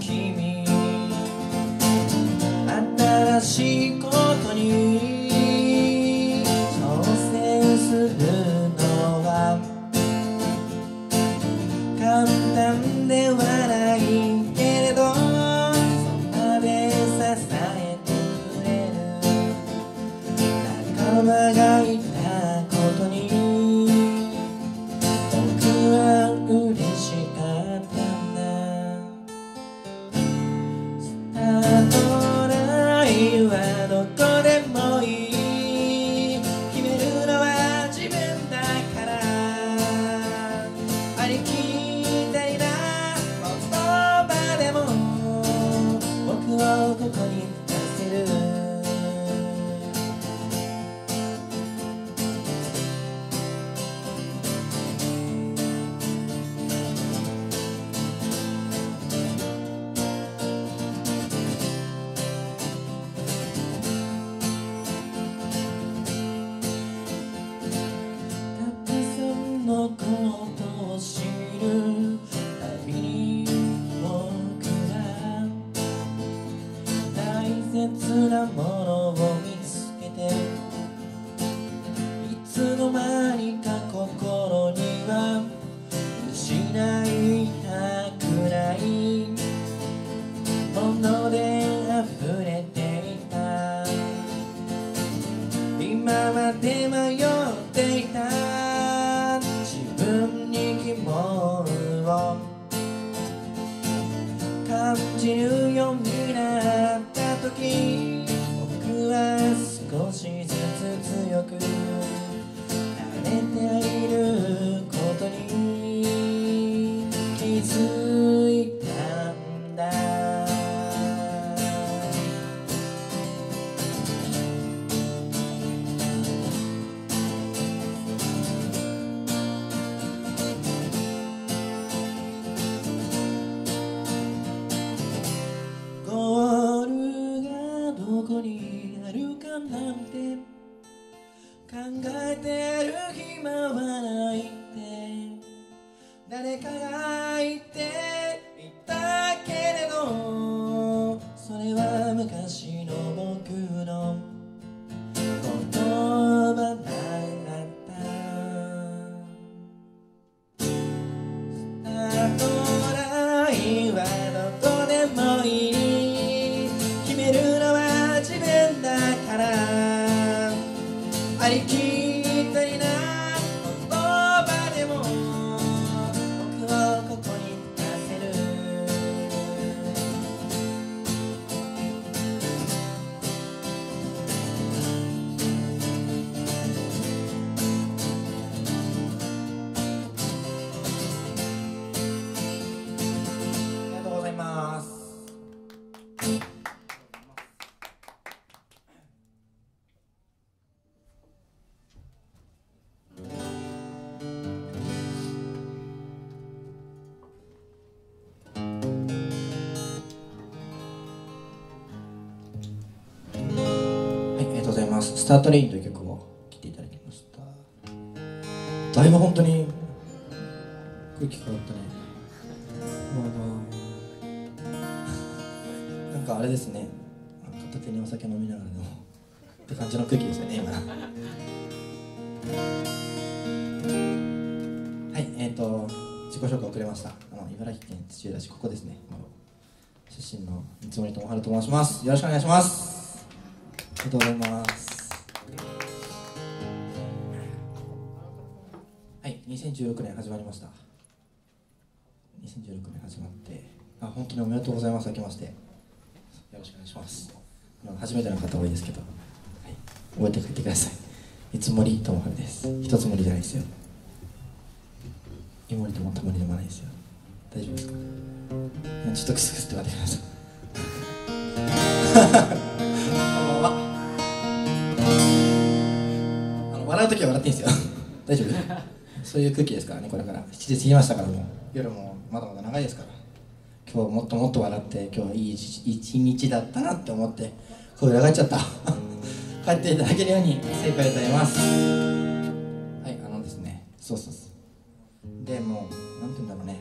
君つなものをつ強く慣れていることに気づいたんだ。ゴールがどこにあるかなんて考えてる暇はない。あります。スタートレインという曲を聴いていただきました。だいぶ本当に空気変わったね。なんかあれですね。片手にお酒飲みながらのって感じの空気ですよね、今。はい、えっ、ー、と、自己紹介遅れました。あの茨城県土浦市、ここですね。出身の三森智春と申します。よろしくお願いします。ありがとうございます。はい、2016年始まりました。2016年始まって、あ、本当におめでとうございます。明けまして。よろしくお願いします。あの初めての方多いですけど、はい、覚えて帰ってください。いつもりともはるです。一つもりじゃないですよ。イモリともたまりでもないですよ。大丈夫ですか？ちょっとクスクスって待ってください。笑うときは笑っていいんですよ。大丈夫そういう空気ですからね、これから。7時過ぎましたからもう、夜もまだまだ長いですから。今日はもっともっと笑って、今日はいい一一日だったなって思って、声裏返っちゃった。帰っていただけるように精一杯歌います。はい、あのですね、そうそうそう。でもう、なんて言うんだろうね。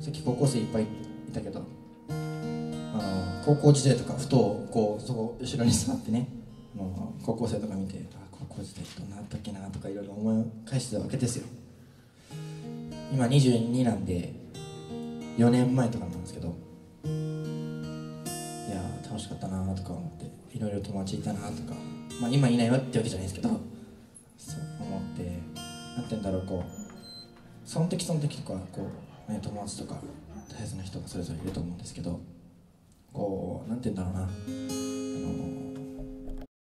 さっき高校生いっぱいいたけど、あの高校時代とかふとこうそこ後ろに座ってねもう高校生とか見て校時代どんなったっけなとかいろいろ思い返してたわけですよ。今22なんで4年前とかなんですけどいやー楽しかったなとか思っていろいろ友達いたなとかまあ今いないよってわけじゃないですけどそう思ってなんて言うんだろうこうその時その時とかこう、ね、友達とか大切な人がそれぞれいると思うんですけどこうなんて言うんだろうなあの